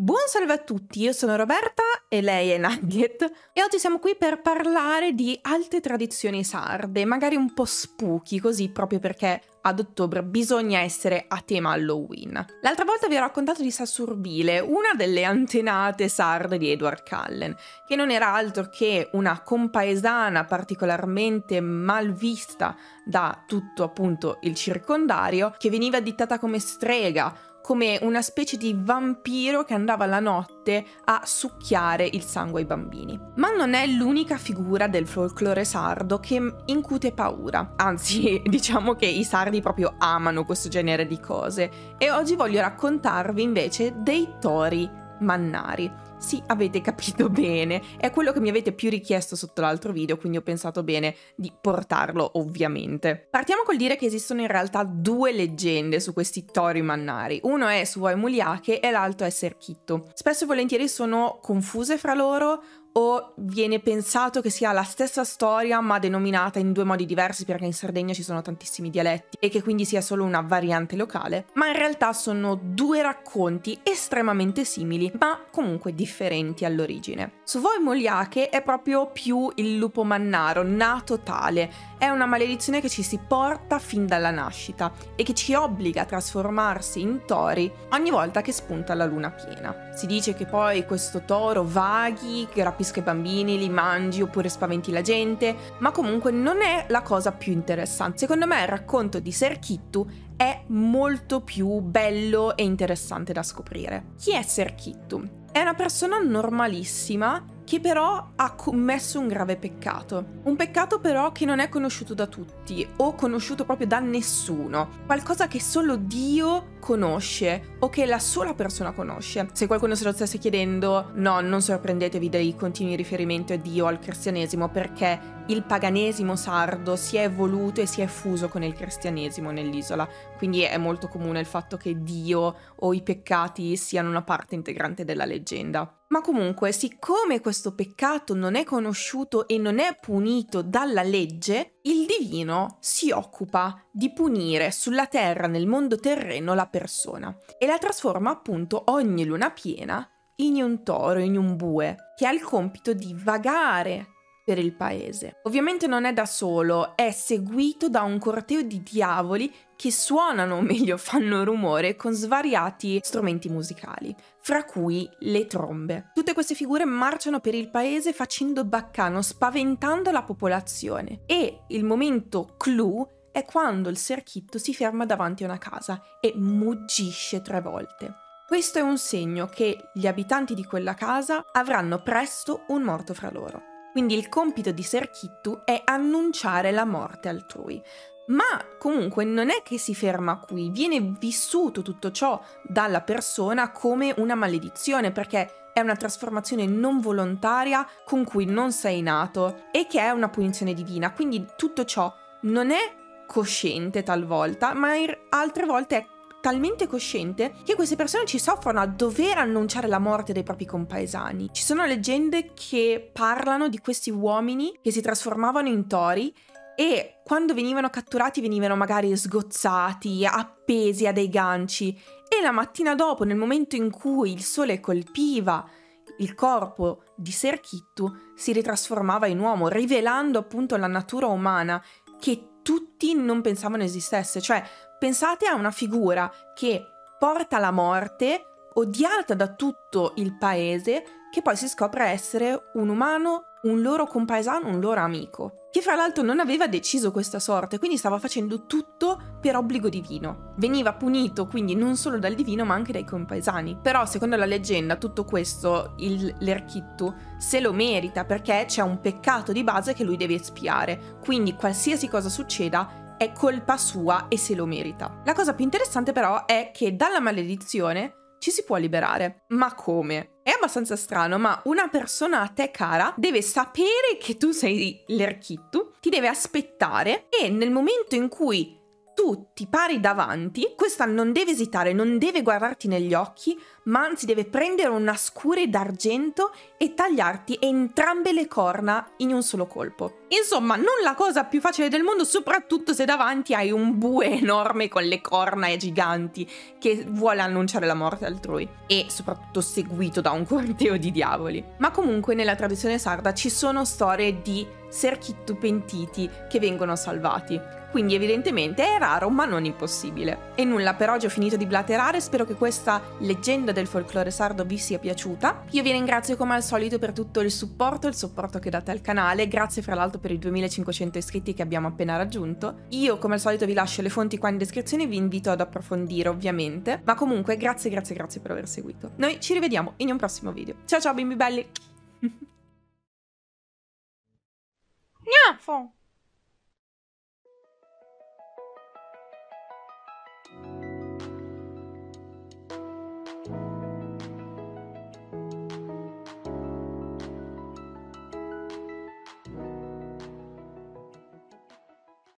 Buon salve a tutti, io sono Roberta e lei è Nugget e oggi siamo qui per parlare di alte tradizioni sarde, magari un po' spooky così proprio perché ad ottobre bisogna essere a tema Halloween. L'altra volta vi ho raccontato di Sassurbile, una delle antenate sarde di Edward Cullen, che non era altro che una compaesana particolarmente mal vista da tutto appunto il circondario, che veniva addittata come strega come una specie di vampiro che andava la notte a succhiare il sangue ai bambini. Ma non è l'unica figura del folklore sardo che incute paura, anzi diciamo che i sardi proprio amano questo genere di cose e oggi voglio raccontarvi invece dei tori mannari. Sì, avete capito bene, è quello che mi avete più richiesto sotto l'altro video, quindi ho pensato bene di portarlo ovviamente. Partiamo col dire che esistono in realtà due leggende su questi tori mannari, uno è su Voi Muliache e l'altro è Serchitto. Spesso e volentieri sono confuse fra loro o viene pensato che sia la stessa storia ma denominata in due modi diversi perché in Sardegna ci sono tantissimi dialetti e che quindi sia solo una variante locale, ma in realtà sono due racconti estremamente simili ma comunque differenti all'origine. Su voi Moliache è proprio più il lupo mannaro, nato tale, è una maledizione che ci si porta fin dalla nascita e che ci obbliga a trasformarsi in tori ogni volta che spunta la luna piena. Si dice che poi questo toro vaghi, che rapisca i bambini, li mangi oppure spaventi la gente, ma comunque non è la cosa più interessante. Secondo me il racconto di Serchittu è molto più bello e interessante da scoprire. Chi è Serchittu? È una persona normalissima che però ha commesso un grave peccato. Un peccato però che non è conosciuto da tutti o conosciuto proprio da nessuno. Qualcosa che solo Dio conosce o che la sola persona conosce. Se qualcuno se lo stesse chiedendo, no, non sorprendetevi dei continui riferimenti a Dio al cristianesimo perché il paganesimo sardo si è evoluto e si è fuso con il cristianesimo nell'isola, quindi è molto comune il fatto che Dio o i peccati siano una parte integrante della leggenda. Ma comunque, siccome questo peccato non è conosciuto e non è punito dalla legge, il divino si occupa di punire sulla terra, nel mondo terreno, la persona e la trasforma appunto ogni luna piena in un toro, in un bue, che ha il compito di vagare per il paese. Ovviamente non è da solo, è seguito da un corteo di diavoli che suonano, o meglio fanno rumore, con svariati strumenti musicali, fra cui le trombe. Tutte queste figure marciano per il paese facendo baccano, spaventando la popolazione. E il momento clou è quando il serchitto si ferma davanti a una casa e muggisce tre volte. Questo è un segno che gli abitanti di quella casa avranno presto un morto fra loro. Quindi il compito di Serchittu è annunciare la morte altrui. Ma comunque non è che si ferma qui, viene vissuto tutto ciò dalla persona come una maledizione perché è una trasformazione non volontaria con cui non sei nato e che è una punizione divina. Quindi tutto ciò non è cosciente talvolta, ma altre volte è talmente cosciente che queste persone ci soffrono a dover annunciare la morte dei propri compaesani. Ci sono leggende che parlano di questi uomini che si trasformavano in tori e quando venivano catturati venivano magari sgozzati, appesi a dei ganci e la mattina dopo, nel momento in cui il sole colpiva il corpo di Serchittu, si ritrasformava in uomo, rivelando appunto la natura umana che tutti non pensavano esistesse, cioè Pensate a una figura che porta la morte, odiata da tutto il paese, che poi si scopre essere un umano, un loro compaesano, un loro amico, che fra l'altro non aveva deciso questa sorte, quindi stava facendo tutto per obbligo divino. Veniva punito quindi non solo dal divino ma anche dai compaesani. Però secondo la leggenda tutto questo il, l'Erchittu se lo merita perché c'è un peccato di base che lui deve espiare, quindi qualsiasi cosa succeda è colpa sua e se lo merita. La cosa più interessante però è che dalla maledizione ci si può liberare. Ma come? È abbastanza strano, ma una persona a te cara deve sapere che tu sei l'erchittu, ti deve aspettare e nel momento in cui tu ti pari davanti, questa non deve esitare, non deve guardarti negli occhi, ma anzi deve prendere una scure d'argento e tagliarti entrambe le corna in un solo colpo. Insomma, non la cosa più facile del mondo, soprattutto se davanti hai un bue enorme con le corna giganti che vuole annunciare la morte altrui e soprattutto seguito da un corteo di diavoli. Ma comunque nella tradizione sarda ci sono storie di serchittu pentiti che vengono salvati. Quindi evidentemente è raro ma non impossibile. E nulla, per oggi ho finito di blaterare, spero che questa leggenda del folklore sardo vi sia piaciuta. Io vi ringrazio come al solito per tutto il supporto, il supporto che date al canale, grazie fra l'altro per i 2500 iscritti che abbiamo appena raggiunto. Io come al solito vi lascio le fonti qua in descrizione, vi invito ad approfondire ovviamente, ma comunque grazie grazie grazie per aver seguito. Noi ci rivediamo in un prossimo video. Ciao ciao bimbi belli! 呀，风。